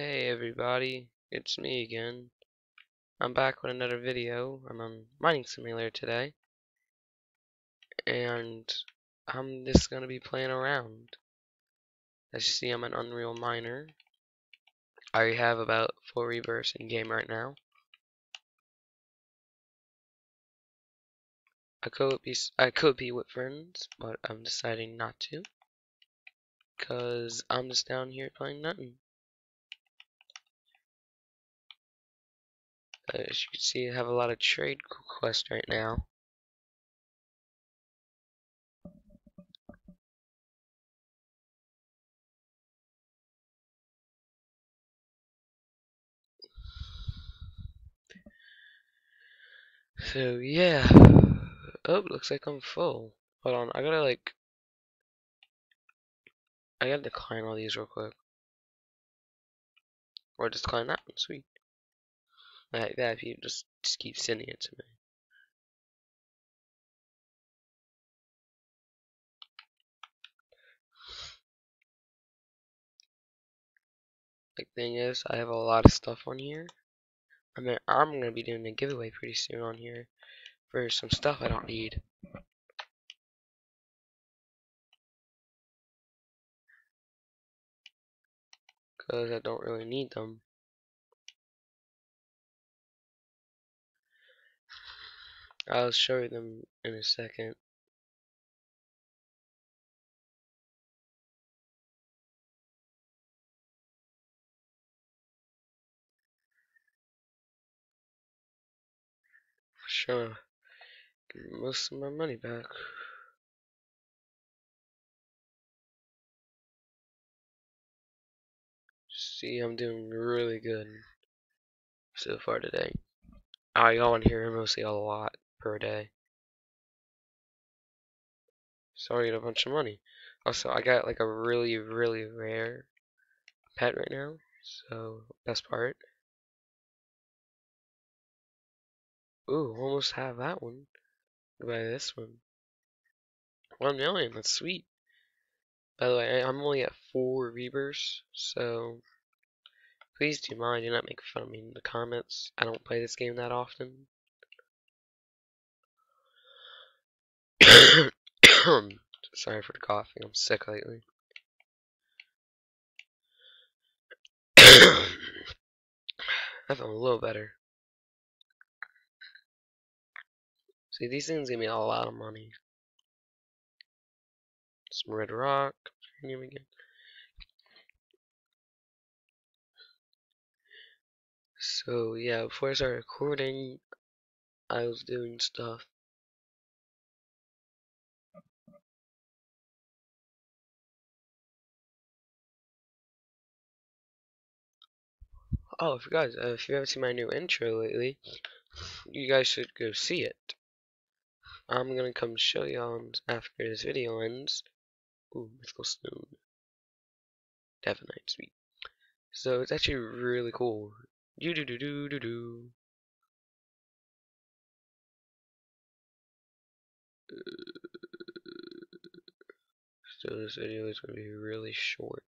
Hey everybody, it's me again. I'm back with another video. I'm on Mining Simulator today. And I'm just going to be playing around. As you see, I'm an Unreal Miner. I have about 4 rebirths in game right now. I could be I could be with friends, but I'm deciding not to. Cause I'm just down here playing nothing. As you can see, I have a lot of trade quests right now. So yeah. Oh, looks like I'm full. Hold on, I gotta like I gotta decline all these real quick. Or just decline that one, sweet. Like that if you just, just keep sending it to me. Like thing is, I have a lot of stuff on here. I mean, I'm gonna be doing a giveaway pretty soon on here for some stuff I don't need. Because I don't really need them. I'll show you them in a second. Sure. Get most of my money back. See, I'm doing really good so far today. I go on here mostly a lot per day. So I get a bunch of money. Also, I got like a really, really rare pet right now. So, best part. Ooh, almost have that one. Buy this one. One million, that's sweet. By the way, I'm only at four rebirths, so please do mind, do not make fun of me in the comments. I don't play this game that often. Sorry for the coughing, I'm sick lately. I feel a little better. See, these things give me a lot of money. Some red rock. So, yeah, before I started recording, I was doing stuff. Oh, if you guys, uh, if you haven't seen my new intro lately, you guys should go see it. I'm gonna come show y'all after this video ends. Ooh, mythical stone. Definite sweet. So it's actually really cool. Do do do do do do. So this video is to be really short.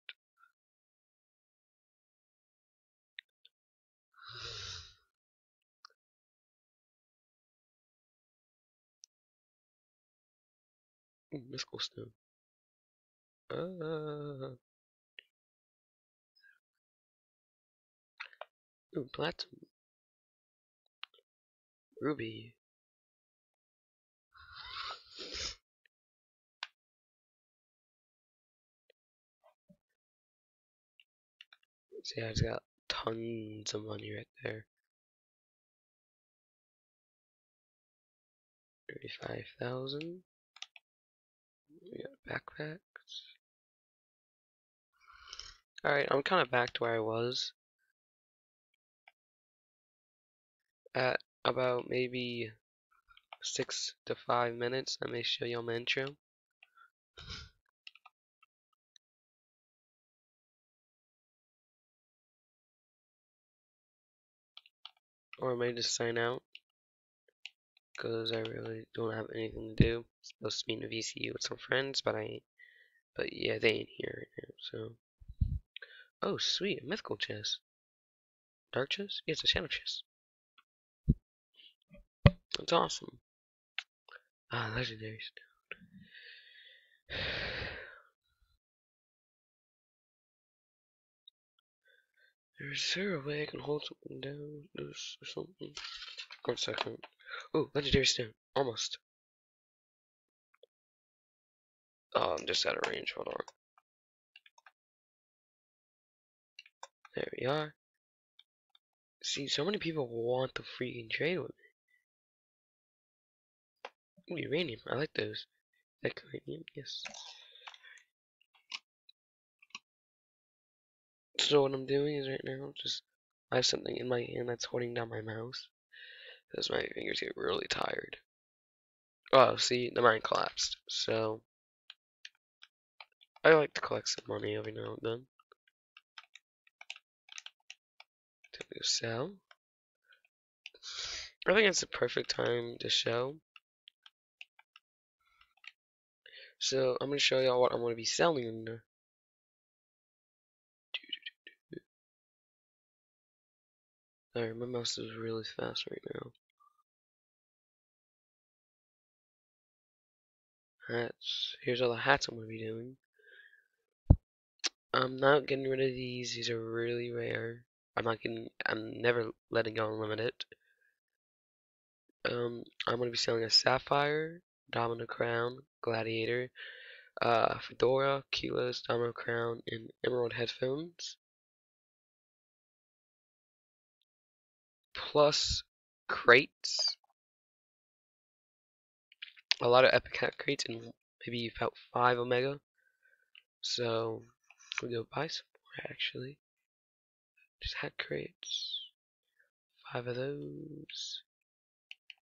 Ooh, mythical stone. Uh, ooh, platinum. Ruby. See, I just got tons of money right there. Thirty-five thousand. We got backpacks. Alright, I'm kind of back to where I was. At about maybe six to five minutes, I may show you my intro. Or I may just sign out. Because I really don't have anything to do. supposed to be in a VCU with some friends, but I. But yeah, they ain't here right now, so. Oh, sweet, a mythical chest. Dark chest? Yeah, it's a shadow chest. That's awesome. Ah, legendary stone. Is there a way I can hold something down or something? One second. Oh, legendary stone. Almost. Oh, I'm just out of range. Hold on. There we are. See, so many people want the freaking trade with me. Ooh, uranium. I like those. That uranium? Yes. So what I'm doing is right now, just I have something in my hand that's holding down my mouse. Because my fingers get really tired. Oh, see, the mine collapsed. So, I like to collect some money every now and then. To sell. I think it's the perfect time to show. So, I'm going to show y'all what I'm going to be selling Sorry, my mouse is really fast right now. Hats. Here's all the hats I'm going to be doing. I'm not getting rid of these. These are really rare. I'm not getting. I'm never letting go unlimited. Um, I'm going to be selling a sapphire, domino crown, gladiator, uh, fedora, kilos, domino crown, and emerald headphones. Plus crates. A lot of epic crates and maybe about five omega. So we go buy some more actually. Just hat crates. Five of those.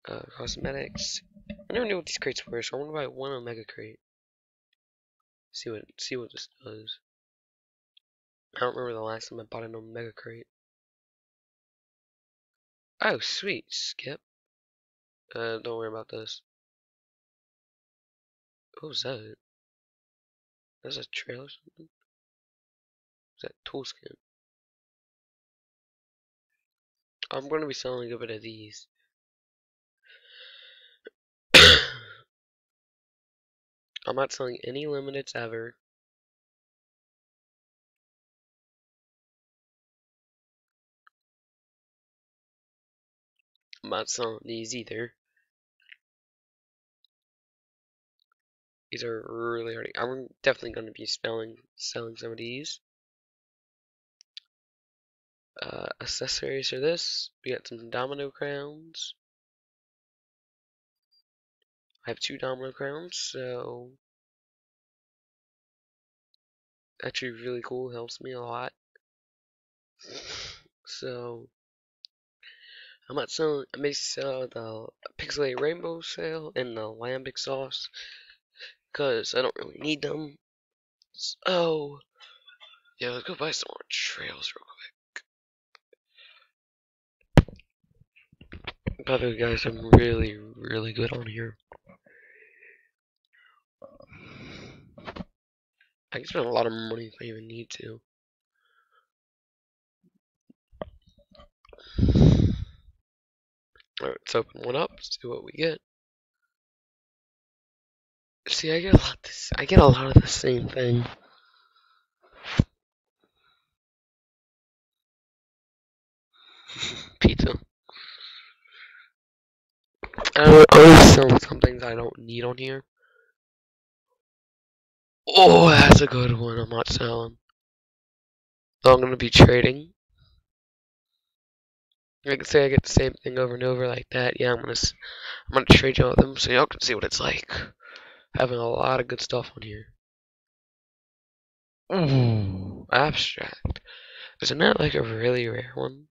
Uh, cosmetics. I never knew what these crates were, so I'm gonna buy one omega crate. See what see what this does. I don't remember the last time I bought an omega crate. Oh, sweet. Skip. Uh, don't worry about this. What was that? That's a trail or something? Is that tool skin? I'm going to be selling a bit of these. I'm not selling any limiteds ever. Not selling these either. These are really hard. I'm definitely going to be selling selling some of these. Uh, accessories for this. We got some domino crowns. I have two domino crowns, so actually really cool. Helps me a lot. So I might sell I may sell the pixelated rainbow sale and the lambic sauce because I don't really need them. So yeah, let's go buy some more trails real quick. By the way, guys, I'm really, really good on here. I can spend a lot of money if I even need to. Let's open one up, see what we get. See, I get a lot. This, I get a lot of the same thing. Pizza. I always sell some things I don't need on here. Oh, that's a good one. I'm not selling. I'm gonna be trading. I can say I get the same thing over and over like that. Yeah, I'm gonna I'm gonna trade y'all them so y'all can see what it's like. Having a lot of good stuff on here. Ooh, abstract. Isn't that like a really rare one?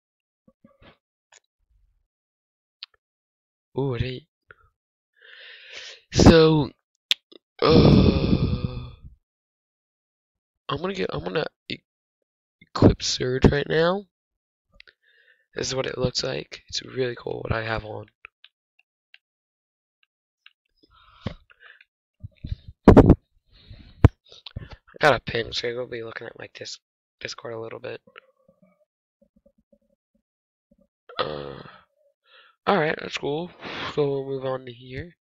Ooh, it ain't. So, uh, I'm gonna get. I'm gonna equip Surge right now. This is what it looks like. It's really cool what I have on. I got a pin, so gonna be looking at my disc Discord a little bit. Uh, alright, that's cool. So we'll move on to here.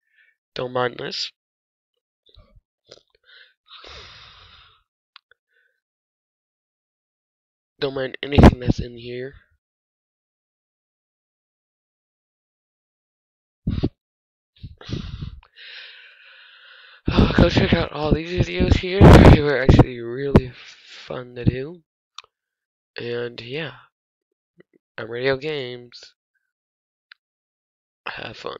Don't mind this. Don't mind anything that's in here. Go check out all these videos here. They were actually really fun to do. And yeah, I'm Radio Games. Have fun.